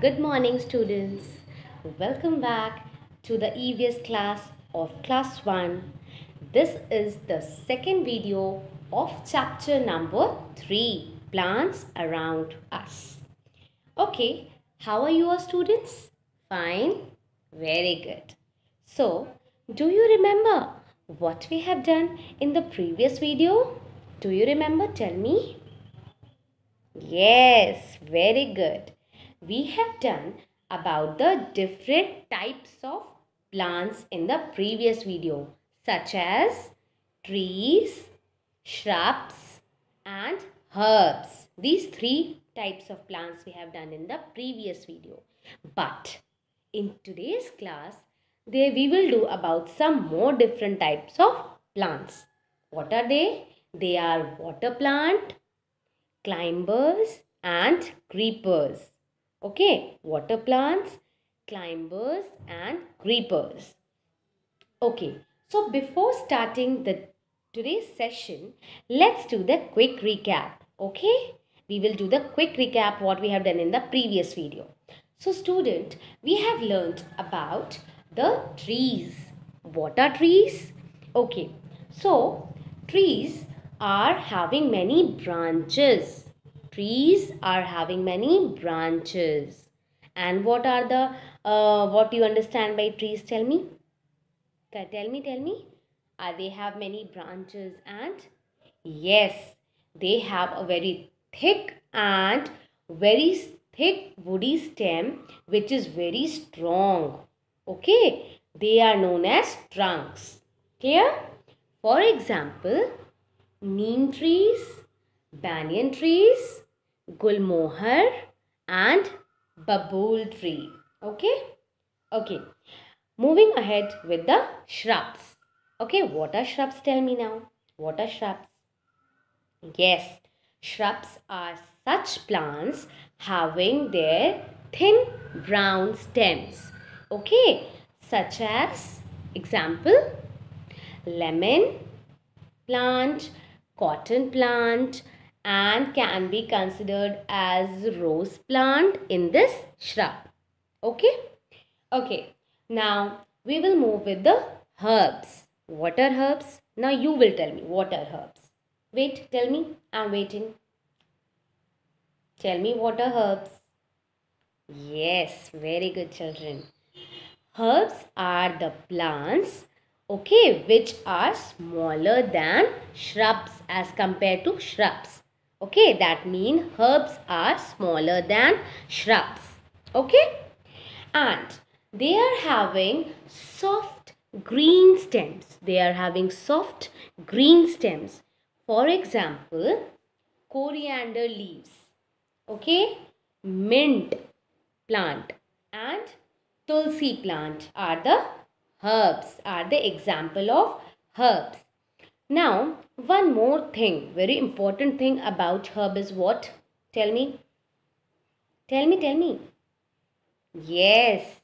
Good morning, students. Welcome back to the EVS class of class 1. This is the second video of chapter number 3 Plants Around Us. Okay, how are you, students? Fine? Very good. So, do you remember what we have done in the previous video? Do you remember? Tell me. Yes, very good. We have done about the different types of plants in the previous video such as trees, shrubs and herbs. These three types of plants we have done in the previous video. But in today's class, there we will do about some more different types of plants. What are they? They are water plant, climbers and creepers. Okay, water plants, climbers and creepers. Okay, so before starting the today's session, let's do the quick recap. Okay, we will do the quick recap what we have done in the previous video. So student, we have learned about the trees. What are trees? Okay, so trees are having many branches. Trees are having many branches. And what are the, uh, what you understand by trees? Tell me. Tell me, tell me. Are they have many branches and? Yes, they have a very thick and very thick woody stem which is very strong. Okay, they are known as trunks. Clear? For example, neem trees, banyan trees, gulmohar and babul tree. Okay? Okay. Moving ahead with the shrubs. Okay, what are shrubs? Tell me now. What are shrubs? Yes, shrubs are such plants having their thin brown stems. Okay, such as example lemon plant, cotton plant and can be considered as rose plant in this shrub. Okay? Okay. Now we will move with the herbs. What are herbs? Now you will tell me what are herbs. Wait, tell me. I'm waiting. Tell me what are herbs. Yes, very good children. Herbs are the plants okay which are smaller than shrubs as compared to shrubs okay that means herbs are smaller than shrubs. Okay? And they are having soft green stems. They are having soft green stems. For example coriander leaves. Okay? Mint plant and tulsi plant are the herbs are the example of herbs. Now, one more thing, very important thing about herb is what? Tell me. Tell me, tell me. Yes.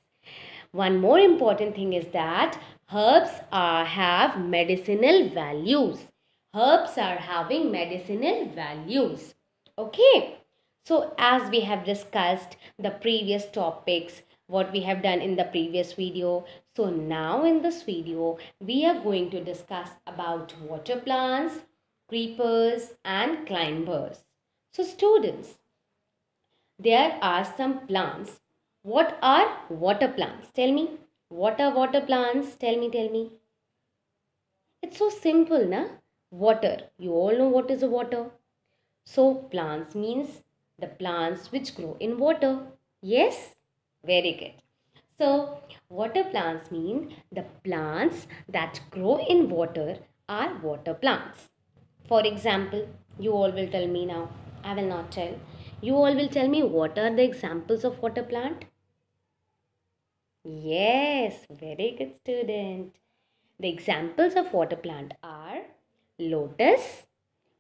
One more important thing is that herbs are have medicinal values. Herbs are having medicinal values. Okay. So, as we have discussed the previous topics, what we have done in the previous video. So now in this video, we are going to discuss about water plants, creepers and climbers. So students, there are some plants. What are water plants? Tell me. What are water plants? Tell me, tell me. It's so simple, na? Water. You all know what is a water. So plants means the plants which grow in water. Yes? Very good. So, water plants mean the plants that grow in water are water plants. For example, you all will tell me now. I will not tell. You all will tell me what are the examples of water plant? Yes, very good student. The examples of water plant are lotus,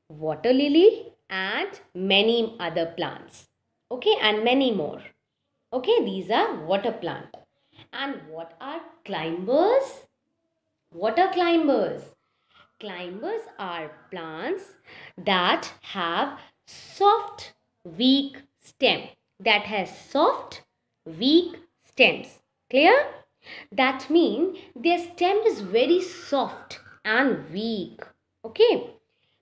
water lily and many other plants. Okay, and many more. Okay, these are water plant. And what are climbers? What are climbers? Climbers are plants that have soft, weak stem. That has soft, weak stems. Clear? That means their stem is very soft and weak. Okay?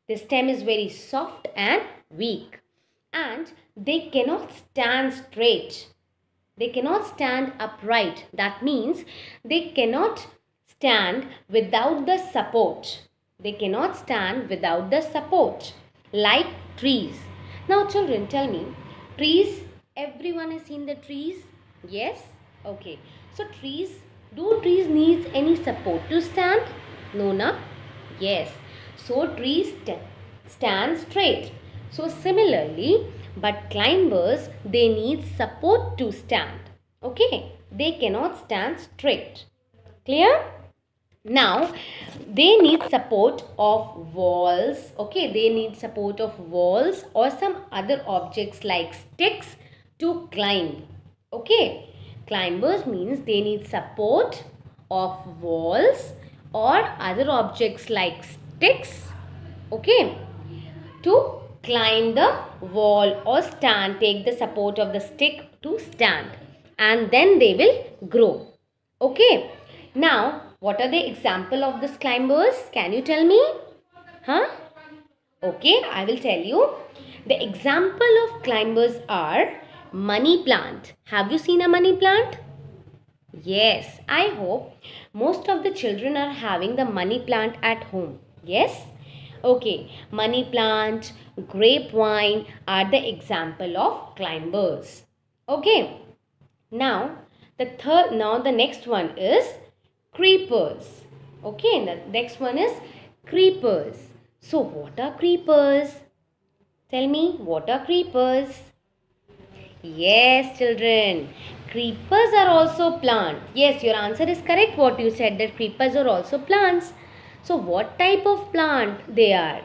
The stem is very soft and weak. And they cannot stand straight. They cannot stand upright. That means they cannot stand without the support. They cannot stand without the support. Like trees. Now children tell me trees everyone has seen the trees? Yes? Okay. So trees do trees needs any support to stand? No na? Yes. So trees st stand straight. So similarly but climbers they need support to stand okay they cannot stand straight clear now they need support of walls okay they need support of walls or some other objects like sticks to climb. Okay. Climbers means they need support of walls or other objects like sticks. Okay. To climb the wall or stand. Take the support of the stick to stand. And then they will grow. Okay. Now, what are the example of these climbers? Can you tell me? Huh? Okay, I will tell you. The example of climbers are money plant. Have you seen a money plant? Yes, I hope most of the children are having the money plant at home. Yes? Okay, money plant, grapevine are the example of climbers. Okay. Now, the third, now the next one is creepers. Okay, the next one is creepers. So, what are creepers? Tell me, what are creepers? Yes, children. Creepers are also plants. Yes, your answer is correct what you said that creepers are also plants. So, what type of plant they are?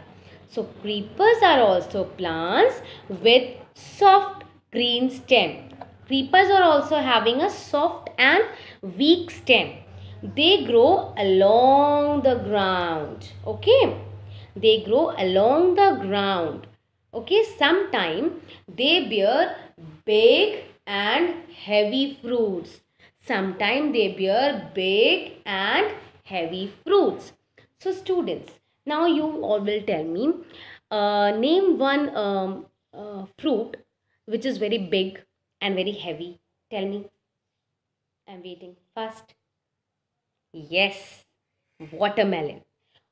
So, creepers are also plants with soft green stem. Creepers are also having a soft and weak stem. They grow along the ground. Okay. They grow along the ground. Okay. Sometime they bear big and heavy fruits. Sometimes they bear big and heavy fruits. So students, now you all will tell me, uh, name one um, uh, fruit which is very big and very heavy. Tell me. I'm waiting. First. Yes, watermelon.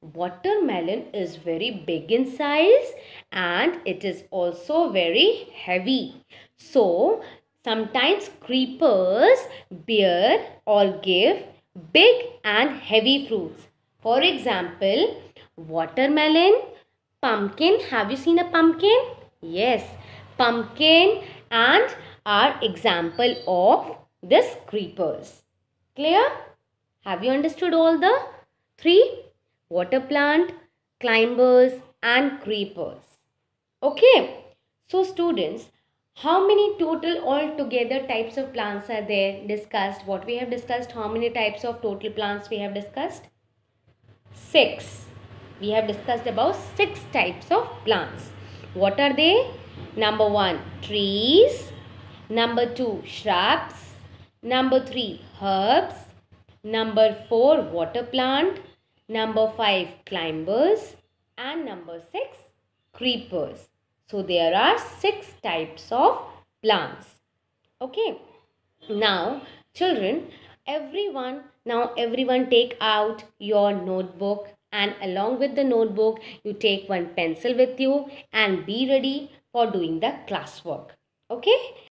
Watermelon is very big in size and it is also very heavy. So, sometimes creepers bear or give big and heavy fruits. For example, watermelon, pumpkin. Have you seen a pumpkin? Yes, pumpkin and are example of this creepers. Clear? Have you understood all the three? Water plant, climbers and creepers. Okay. So students, how many total altogether types of plants are there discussed? What we have discussed, how many types of total plants we have discussed? Six. We have discussed about six types of plants. What are they? Number one, trees. Number two, shrubs. Number three, herbs. Number four, water plant. Number five, climbers. And number six, creepers. So there are six types of plants. Okay. Now children, everyone, now everyone take out your notebook and along with the notebook, you take one pencil with you and be ready for doing the classwork. Okay.